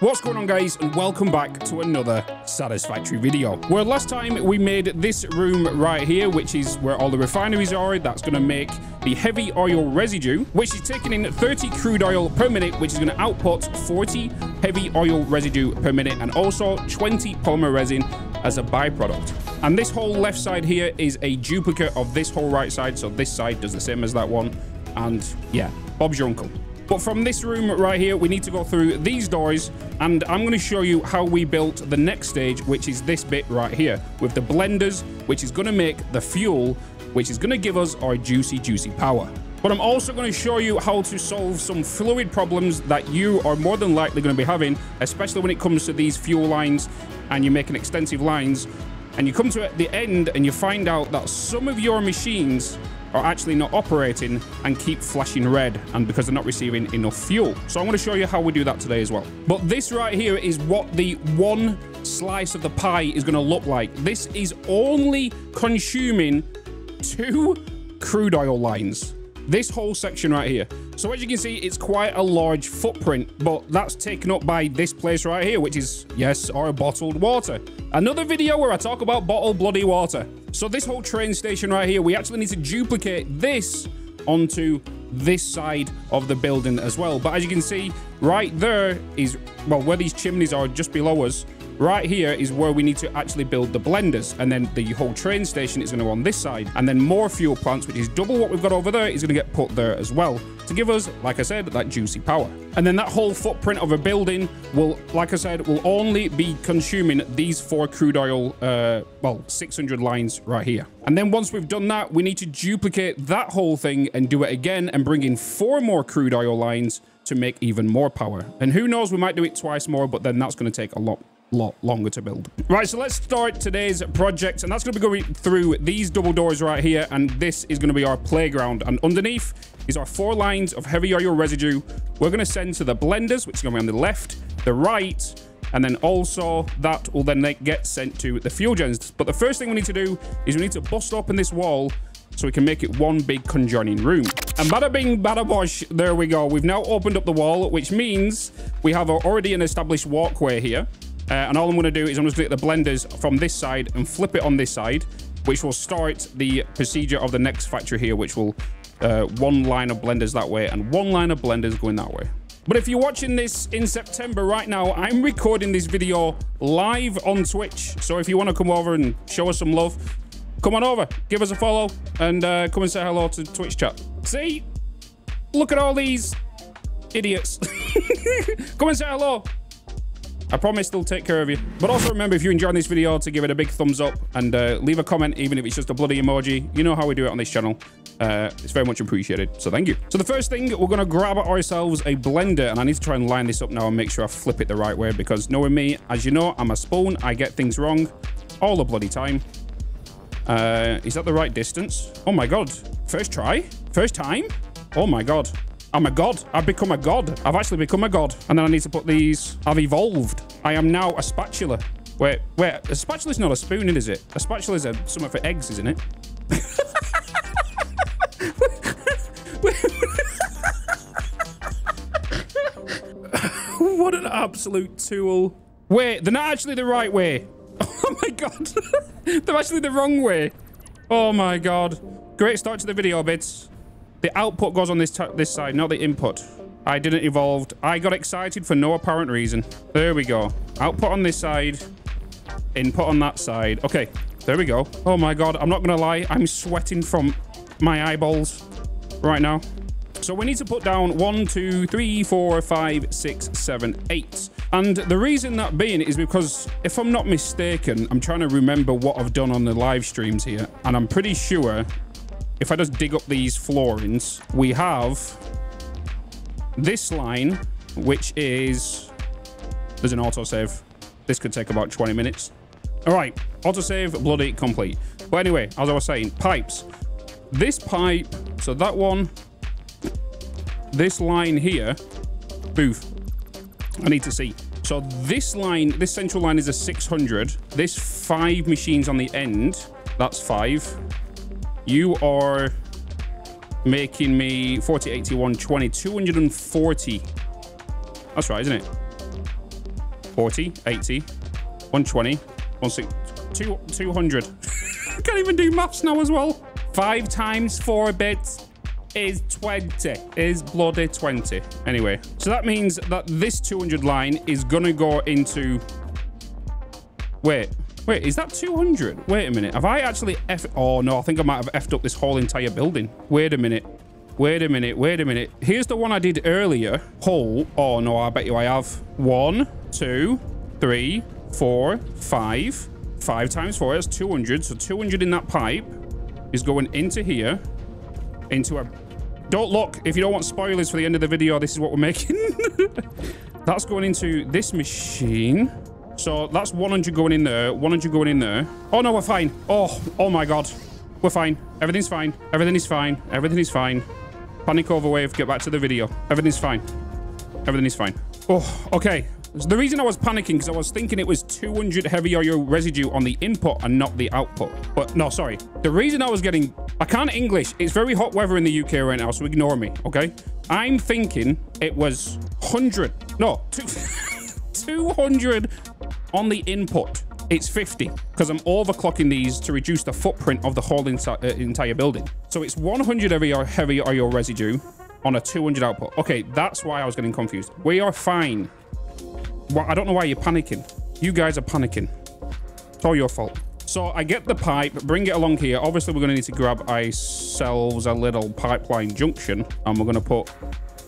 What's going on guys and welcome back to another satisfactory video. Well last time we made this room right here which is where all the refineries are that's going to make the heavy oil residue which is taking in 30 crude oil per minute which is going to output 40 heavy oil residue per minute and also 20 polymer resin as a byproduct. And this whole left side here is a duplicate of this whole right side so this side does the same as that one and yeah Bob's your uncle. But from this room right here, we need to go through these doors and I'm going to show you how we built the next stage, which is this bit right here with the blenders, which is going to make the fuel, which is going to give us our juicy, juicy power. But I'm also going to show you how to solve some fluid problems that you are more than likely going to be having, especially when it comes to these fuel lines and you're making extensive lines and you come to the end and you find out that some of your machines are actually not operating and keep flashing red and because they're not receiving enough fuel. So I'm going to show you how we do that today as well. But this right here is what the one slice of the pie is going to look like. This is only consuming two crude oil lines. This whole section right here. So as you can see, it's quite a large footprint, but that's taken up by this place right here, which is, yes, our bottled water. Another video where I talk about bottled bloody water. So this whole train station right here, we actually need to duplicate this onto this side of the building as well. But as you can see, right there is, well, where these chimneys are just below us, right here is where we need to actually build the blenders. And then the whole train station is going to go on this side. And then more fuel plants which is double what we've got over there is going to get put there as well to give us like i said that juicy power. And then that whole footprint of a building will like i said will only be consuming these four crude oil uh well 600 lines right here. And then once we've done that we need to duplicate that whole thing and do it again and bring in four more crude oil lines to make even more power. And who knows we might do it twice more but then that's going to take a lot lot longer to build. Right, so let's start today's project, and that's going to be going through these double doors right here, and this is going to be our playground. And underneath is our four lines of heavy oil residue. We're going to send to the blenders, which is going to be on the left, the right, and then also that will then get sent to the fuel gens. But the first thing we need to do is we need to bust open this wall so we can make it one big conjoining room. And bada bing, bada bosh, there we go. We've now opened up the wall, which means we have already an established walkway here. Uh, and all I'm going to do is I'm just to get the blenders from this side and flip it on this side, which will start the procedure of the next factory here, which will uh, one line of blenders that way and one line of blenders going that way. But if you're watching this in September right now, I'm recording this video live on Twitch. So if you want to come over and show us some love, come on over, give us a follow, and uh, come and say hello to Twitch chat. See? Look at all these idiots. come and say hello. I promise they'll take care of you. But also remember, if you're enjoying this video, to give it a big thumbs up and uh, leave a comment, even if it's just a bloody emoji. You know how we do it on this channel. Uh, it's very much appreciated. So thank you. So the first thing, we're going to grab ourselves a blender. And I need to try and line this up now and make sure I flip it the right way. Because knowing me, as you know, I'm a spoon. I get things wrong all the bloody time. Uh, is that the right distance? Oh my god. First try? First time? Oh my god. I'm a god. I've become a god. I've actually become a god. And then I need to put these. I've evolved. I am now a spatula. Wait, wait. A spatula's not a spoon, is it? A spatula is a, something for eggs, isn't it? what an absolute tool. Wait, they're not actually the right way. Oh my god. they're actually the wrong way. Oh my god. Great start to the video, Bitz. The output goes on this this side, not the input. I didn't evolve. I got excited for no apparent reason. There we go. Output on this side. Input on that side. Okay, there we go. Oh my god, I'm not going to lie. I'm sweating from my eyeballs right now. So we need to put down one, two, three, four, five, six, seven, eight. And the reason that being is because if I'm not mistaken, I'm trying to remember what I've done on the live streams here. And I'm pretty sure if I just dig up these floorings, we have this line, which is... There's an autosave. This could take about 20 minutes. All right, autosave, bloody complete. But anyway, as I was saying, pipes. This pipe, so that one, this line here, booth. I need to see. So this line, this central line is a 600. This five machines on the end, that's five. You are making me 40, 81, 20, 240. That's right, isn't it? 40, 80, 120, 160, 200. I can't even do maths now as well. Five times four Bitz is 20. Is bloody 20. Anyway, so that means that this 200 line is gonna go into... Wait, wait, is that 200? Wait a minute. Have I actually F... Oh, no, I think I might have effed up this whole entire building. Wait a minute. Wait a minute, wait a minute. Here's the one I did earlier. Hole. Oh, no, I bet you I have. One, two, three, four, five. Five times four, that's 200. So 200 in that pipe is going into here. Into a... Don't look. If you don't want spoilers for the end of the video, this is what we're making. that's going into this machine. So that's 100 going in there. 100 going in there. Oh, no, we're fine. Oh, oh my God. We're fine. Everything's fine. Everything is fine. Everything is fine. Panic over wave. Get back to the video. Everything's fine. Everything is fine. Oh, okay. The reason I was panicking because I was thinking it was 200 heavy oil residue on the input and not the output. But no, sorry. The reason I was getting... I can't English. It's very hot weather in the UK right now, so ignore me, okay? I'm thinking it was 100. No, two, 200 on the input it's 50 because I'm overclocking these to reduce the footprint of the whole uh, entire building. So it's 100 heavy, heavy oil residue on a 200 output. Okay, that's why I was getting confused. We are fine. Well, I don't know why you're panicking. You guys are panicking. It's all your fault. So I get the pipe, bring it along here. Obviously, we're going to need to grab ourselves a little pipeline junction. And we're going to put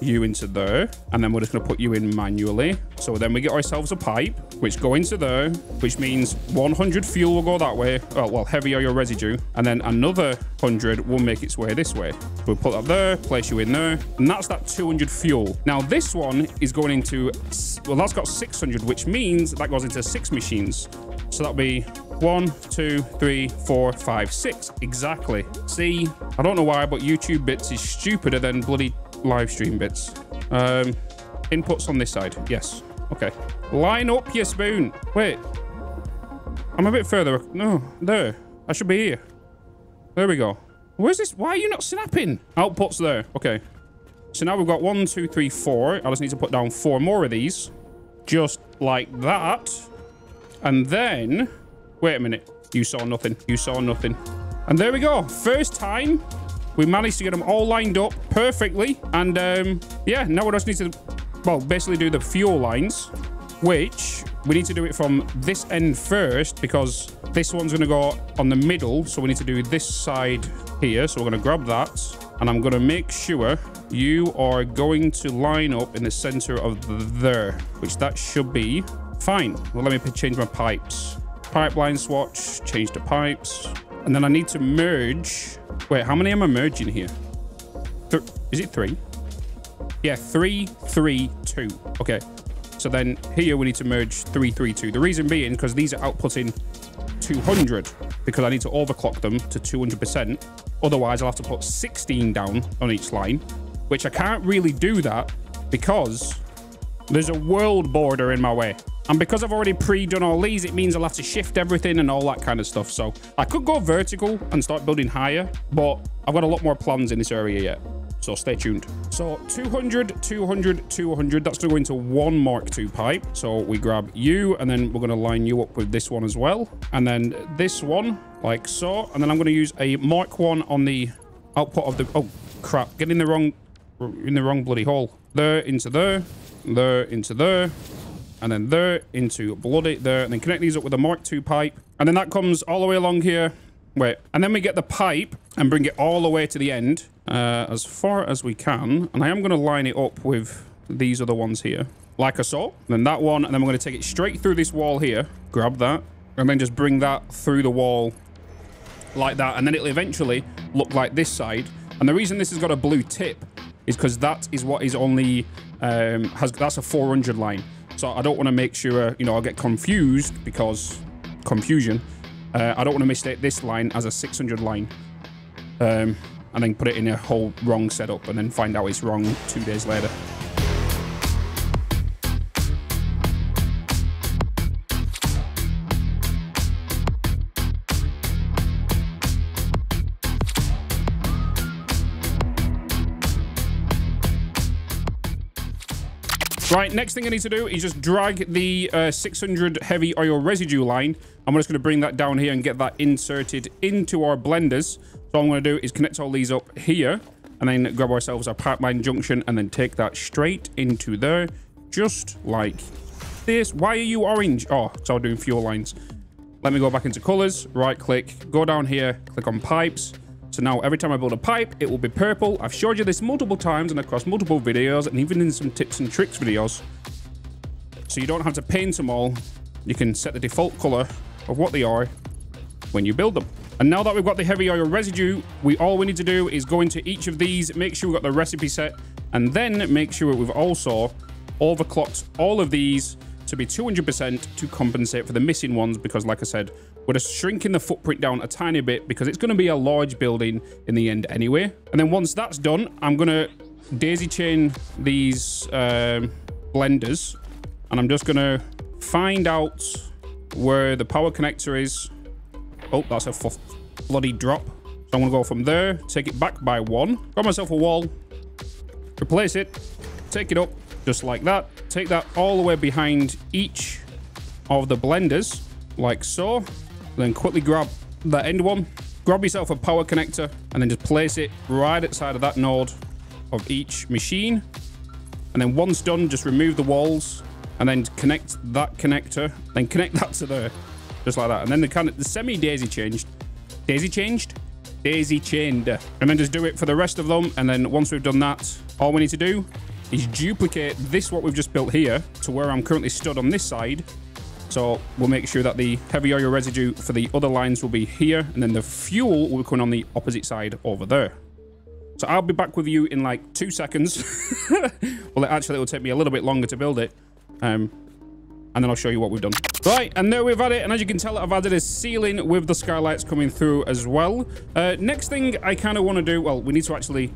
you into there and then we're just going to put you in manually. So then we get ourselves a pipe which go into there which means 100 fuel will go that way. Oh, well heavy your residue and then another 100 will make its way this way. We'll put that there place you in there and that's that 200 fuel. Now this one is going into well that's got 600 which means that goes into six machines. So that'll be one, two, three, four, five, six. Exactly. See, I don't know why, but YouTube Bitz is stupider than bloody live stream Bitz. Um, inputs on this side. Yes. Okay. Line up your spoon. Wait. I'm a bit further. No, there. I should be here. There we go. Where's this? Why are you not snapping? Outputs there. Okay. So now we've got one, two, three, four. I just need to put down four more of these. Just like that. And then... Wait a minute. You saw nothing. You saw nothing. And there we go. First time we managed to get them all lined up perfectly. And um, yeah, now we just need to, well, basically do the fuel lines, which we need to do it from this end first because this one's going to go on the middle. So we need to do this side here. So we're going to grab that and I'm going to make sure you are going to line up in the center of there, which that should be fine. Well, let me change my pipes. Pipeline swatch, change the pipes. And then I need to merge. Wait, how many am I merging here? Th is it three? Yeah, three, three, two. Okay. So then here we need to merge three, three, two. The reason being because these are outputting 200 because I need to overclock them to 200%. Otherwise, I'll have to put 16 down on each line, which I can't really do that because there's a world border in my way. And because I've already pre-done all these, it means I'll have to shift everything and all that kind of stuff. So I could go vertical and start building higher, but I've got a lot more plans in this area yet. So stay tuned. So 200, 200, 200. That's going to go into one Mark II pipe. So we grab you and then we're going to line you up with this one as well. And then this one like so. And then I'm going to use a Mark 1 on the output of the... Oh, crap. Get the wrong... In the wrong bloody hole. There, into there. There, into there and then there into bloody there, and then connect these up with a Mark II pipe. And then that comes all the way along here. Wait, and then we get the pipe and bring it all the way to the end uh, as far as we can. And I am going to line it up with these other ones here, like I saw. Then that one, and then we're going to take it straight through this wall here. Grab that, and then just bring that through the wall like that. And then it'll eventually look like this side. And the reason this has got a blue tip is because that is what is only, um, has that's a 400 line. So I don't want to make sure, you know, I'll get confused because confusion. Uh, I don't want to mistake this line as a 600 line. Um, and then put it in a whole wrong setup and then find out it's wrong two days later. Right, next thing I need to do is just drag the uh, 600 heavy oil residue line. I'm just going to bring that down here and get that inserted into our blenders. So I'm going to do is connect all these up here and then grab ourselves a pipeline junction and then take that straight into there, just like this. Why are you orange? Oh, so I'm doing fuel lines. Let me go back into colors, right click, go down here, click on pipes. So now every time I build a pipe, it will be purple. I've showed you this multiple times and across multiple videos and even in some tips and tricks videos. So you don't have to paint them all. You can set the default color of what they are when you build them. And now that we've got the heavy oil residue, we all we need to do is go into each of these, make sure we've got the recipe set, and then make sure we've also overclocked all of these to be 200% to compensate for the missing ones because like I said, we're just shrinking the footprint down a tiny bit because it's going to be a large building in the end anyway. And then once that's done, I'm going to daisy chain these um, blenders and I'm just going to find out where the power connector is. Oh, that's a bloody drop. So I'm going to go from there, take it back by one, grab myself a wall, replace it, take it up just like that. Take that all the way behind each of the blenders, like so. Then quickly grab that end one, grab yourself a power connector, and then just place it right outside of that node of each machine. And then once done, just remove the walls and then connect that connector, then connect that to there, just like that. And then the kind of the semi daisy changed, daisy changed, daisy chained, and then just do it for the rest of them. And then once we've done that, all we need to do is duplicate this what we've just built here to where I'm currently stood on this side. So we'll make sure that the heavy oil residue for the other lines will be here and then the fuel will be coming on the opposite side over there. So I'll be back with you in like two seconds. well, actually, it will take me a little bit longer to build it. Um, and then I'll show you what we've done. Right, and there we've had it. And as you can tell, I've added a ceiling with the skylights coming through as well. Uh, next thing I kind of want to do, well, we need to actually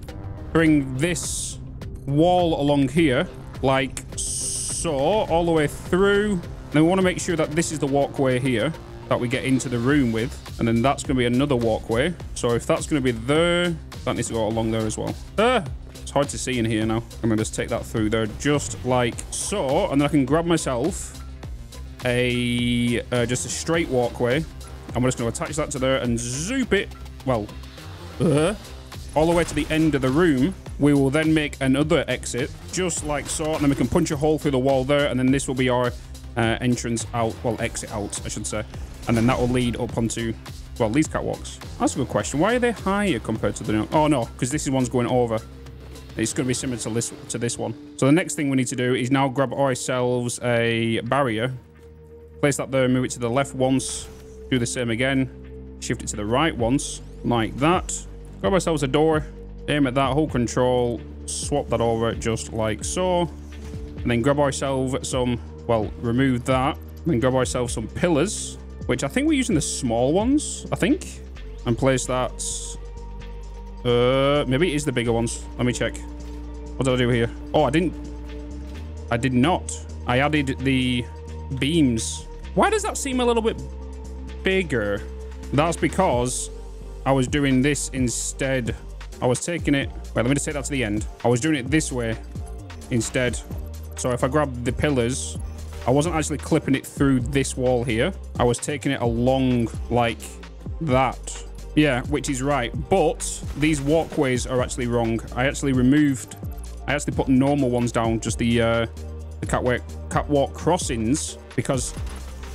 bring this wall along here, like so, all the way through. Then we want to make sure that this is the walkway here that we get into the room with. And then that's going to be another walkway. So if that's going to be there, that needs to go along there as well. Ah, it's hard to see in here now. I'm going to just take that through there just like so. And then I can grab myself a uh, just a straight walkway. And we're just going to attach that to there and zoop it. Well, uh, all the way to the end of the room. We will then make another exit, just like so, and then we can punch a hole through the wall there, and then this will be our uh, entrance out, well, exit out, I should say. And then that will lead up onto, well, these catwalks. That's a good question. Why are they higher compared to the... Oh, no, because this is one's going over. It's going to be similar to this, to this one. So the next thing we need to do is now grab ourselves a barrier. Place that there, move it to the left once. Do the same again. Shift it to the right once, like that. Grab ourselves a door, aim at that, hold control, swap that over just like so. And then grab ourselves some, well, remove that. Then grab ourselves some pillars, which I think we're using the small ones, I think. And place that, uh, maybe it is the bigger ones. Let me check. What did I do here? Oh, I didn't, I did not. I added the beams. Why does that seem a little bit bigger? That's because I was doing this instead. I was taking it... Wait, let me just take that to the end. I was doing it this way instead. So if I grab the pillars, I wasn't actually clipping it through this wall here. I was taking it along like that. Yeah, which is right. But these walkways are actually wrong. I actually removed... I actually put normal ones down, just the, uh, the catwalk, catwalk crossings, because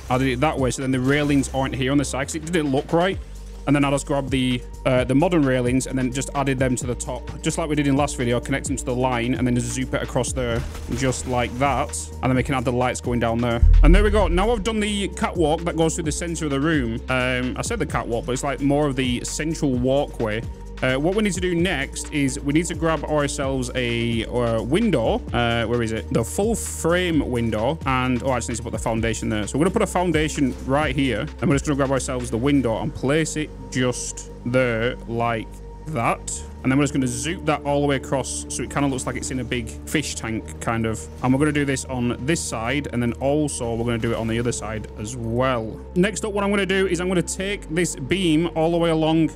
I did it that way. So then the railings aren't here on the side, because it didn't look right and then I just grabbed the uh, the modern railings and then just added them to the top, just like we did in last video, connect them to the line and then just zoop it across there, just like that. And then we can add the lights going down there. And there we go. Now I've done the catwalk that goes through the center of the room. Um, I said the catwalk, but it's like more of the central walkway. Uh, what we need to do next is we need to grab ourselves a uh, window. Uh, where is it? The full frame window. And, oh, I just need to put the foundation there. So we're going to put a foundation right here. And we're just going to grab ourselves the window and place it just there like that. And then we're just going to zoop that all the way across so it kind of looks like it's in a big fish tank, kind of. And we're going to do this on this side. And then also we're going to do it on the other side as well. Next up, what I'm going to do is I'm going to take this beam all the way along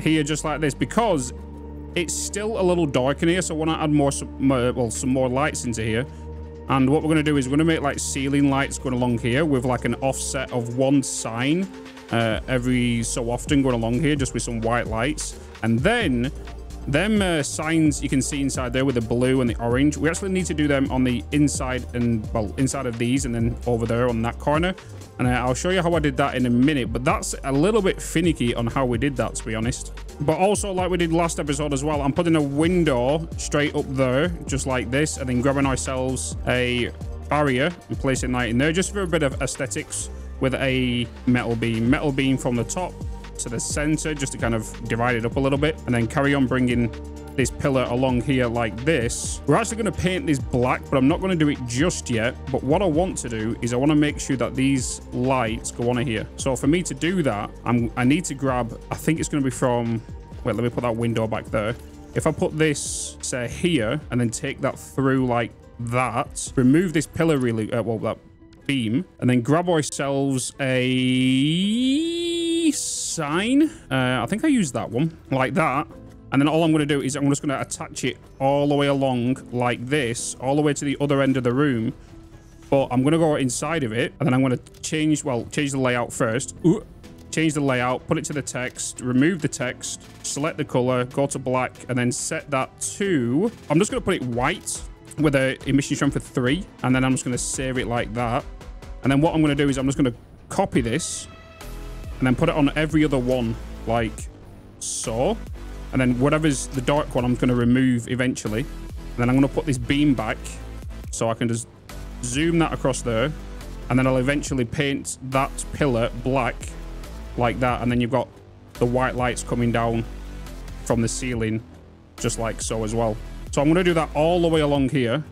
here just like this because it's still a little dark in here. So I add more, some, well, some more lights into here, And what we're going to do is we're going to make like ceiling lights going along here with like an offset of one sign uh, every so often going along here just with some white lights. And then them uh, signs you can see inside there with the blue and the orange, we actually need to do them on the inside and, well, inside of these and then over there on that corner. And uh, I'll show you how I did that in a minute, but that's a little bit finicky on how we did that, to be honest. But also, like we did last episode as well, I'm putting a window straight up there, just like this, and then grabbing ourselves a barrier and placing that in there, just for a bit of aesthetics with a metal beam. Metal beam from the top to the center, just to kind of divide it up a little bit, and then carry on bringing this pillar along here like this. We're actually going to paint this black, but I'm not going to do it just yet. But what I want to do is I want to make sure that these lights go on here. So for me to do that, I'm, I need to grab, I think it's going to be from, wait, let me put that window back there. If I put this, say, here, and then take that through like that, remove this pillar really, uh, well, that beam, and then grab ourselves a sign. Uh, I think I used that one, like that. And then all I'm going to do is I'm just going to attach it all the way along like this, all the way to the other end of the room. But I'm going to go inside of it, and then I'm going to change, well, change the layout first. Ooh, change the layout, put it to the text, remove the text, select the color, go to black, and then set that to... I'm just going to put it white with a emission strength of 3, and then I'm just going to save it like that. And then what I'm going to do is I'm just going to copy this, and then put it on every other one, like so. And then whatever's the dark one, I'm going to remove eventually. And then I'm going to put this beam back so I can just zoom that across there. And then I'll eventually paint that pillar black like that. And then you've got the white lights coming down from the ceiling just like so as well. So I'm going to do that all the way along here.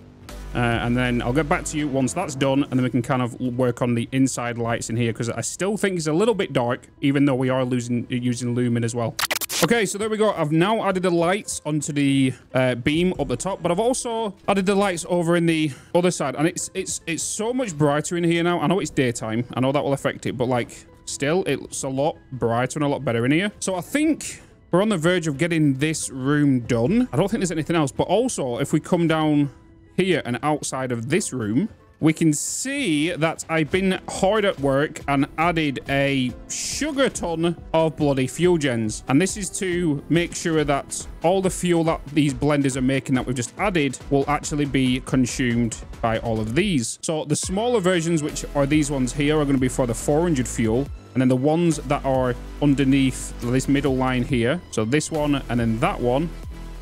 Uh, and then I'll get back to you once that's done and then we can kind of work on the inside lights in here because I still think it's a little bit dark even though we are losing using lumen as well. Okay, so there we go. I've now added the lights onto the uh, beam up the top, but I've also added the lights over in the other side, and it's it's it's so much brighter in here now. I know it's daytime. I know that will affect it, but like still, it's a lot brighter and a lot better in here. So I think we're on the verge of getting this room done. I don't think there's anything else, but also if we come down here and outside of this room, we can see that I've been hard at work and added a sugar ton of bloody fuel gens. And this is to make sure that all the fuel that these blenders are making that we've just added will actually be consumed by all of these. So the smaller versions, which are these ones here, are going to be for the 400 fuel. And then the ones that are underneath this middle line here, so this one and then that one,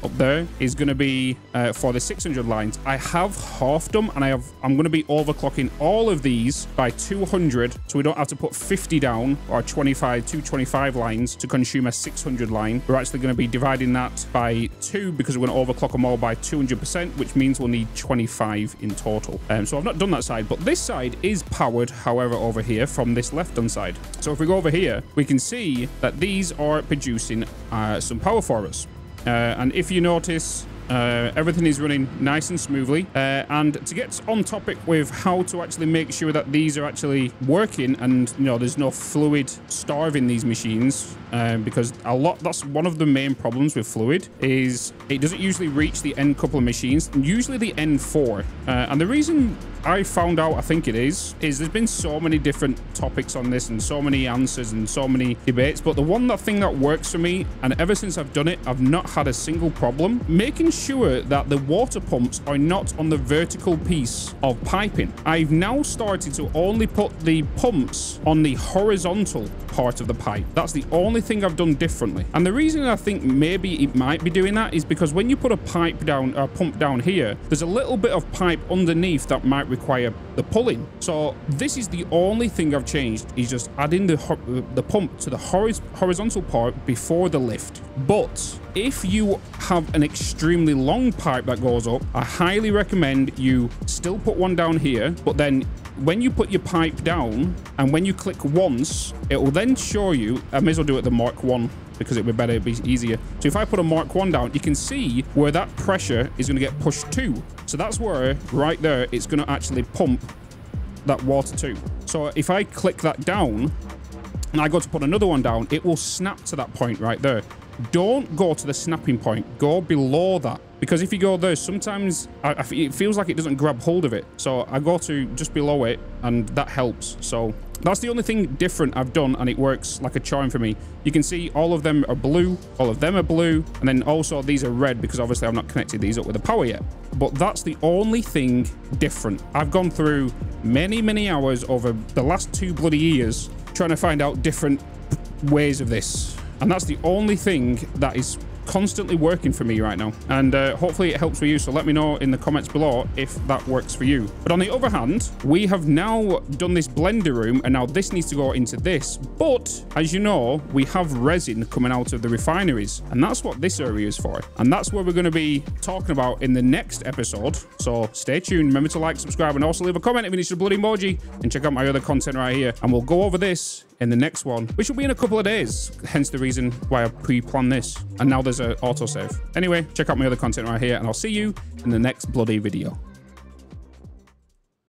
up there is going to be uh, for the 600 lines. I have half them and I have, I'm going to be overclocking all of these by 200 so we don't have to put 50 down or 25, 225 lines to consume a 600 line. We're actually going to be dividing that by two because we're going to overclock them all by 200%, which means we'll need 25 in total. Um, so I've not done that side, but this side is powered, however, over here from this left-hand side. So if we go over here, we can see that these are producing uh, some power for us. Uh, and if you notice, uh, everything is running nice and smoothly. Uh, and to get on topic with how to actually make sure that these are actually working and, you know, there's no fluid starving these machines, uh, because a lot, that's one of the main problems with fluid, is it doesn't usually reach the end couple of machines, usually the end four. Uh, and the reason I found out, I think it is, is there's been so many different topics on this and so many answers and so many debates. But the one that thing that works for me, and ever since I've done it, I've not had a single problem, making sure that the water pumps are not on the vertical piece of piping. I've now started to only put the pumps on the horizontal part of the pipe. That's the only thing I've done differently. And the reason I think maybe it might be doing that is because when you put a pipe down, a pump down here, there's a little bit of pipe underneath that might require the pulling. So this is the only thing I've changed is just adding the, uh, the pump to the horiz horizontal part before the lift. But if you have an extremely long pipe that goes up, I highly recommend you still put one down here, but then when you put your pipe down and when you click once, it will then show you, I may as well do it the Mark 1 because it would be better, it'd be easier. So if I put a Mark 1 down, you can see where that pressure is going to get pushed to. So that's where, right there, it's going to actually pump that water to. So if I click that down and I go to put another one down, it will snap to that point right there. Don't go to the snapping point. Go below that because if you go there, sometimes I, I, it feels like it doesn't grab hold of it. So I go to just below it and that helps. So that's the only thing different I've done and it works like a charm for me. You can see all of them are blue, all of them are blue, and then also these are red because obviously I've not connected these up with the power yet. But that's the only thing different. I've gone through many, many hours over the last two bloody years trying to find out different ways of this. And that's the only thing that is constantly working for me right now. And uh, hopefully it helps for you so let me know in the comments below if that works for you. But on the other hand we have now done this blender room and now this needs to go into this. But as you know we have resin coming out of the refineries and that's what this area is for. And that's what we're going to be talking about in the next episode. So stay tuned. Remember to like subscribe and also leave a comment if you need a bloody emoji. And check out my other content right here. And we'll go over this in the next one, which will be in a couple of days. Hence the reason why I pre-planned this. And now there's an autosave. Anyway, check out my other content right here, and I'll see you in the next bloody video.